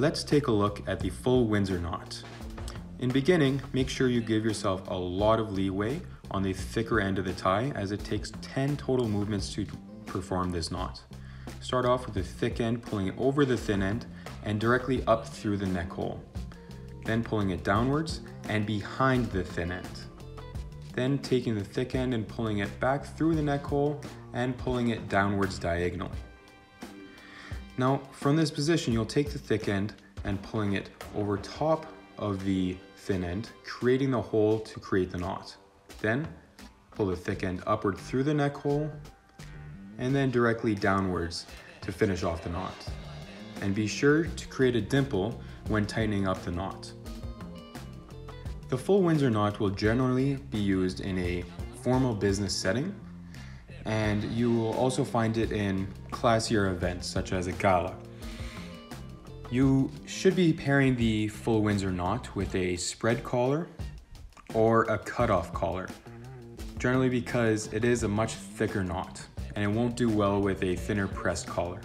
Let's take a look at the full Windsor knot. In beginning, make sure you give yourself a lot of leeway on the thicker end of the tie as it takes 10 total movements to perform this knot. Start off with the thick end pulling over the thin end and directly up through the neck hole. Then pulling it downwards and behind the thin end. Then taking the thick end and pulling it back through the neck hole and pulling it downwards diagonally. Now, from this position, you'll take the thick end and pulling it over top of the thin end, creating the hole to create the knot. Then, pull the thick end upward through the neck hole, and then directly downwards to finish off the knot. And be sure to create a dimple when tightening up the knot. The full Windsor knot will generally be used in a formal business setting, and you will also find it in classier events such as a gala. You should be pairing the full Windsor knot with a spread collar or a cutoff collar, generally because it is a much thicker knot and it won't do well with a thinner pressed collar.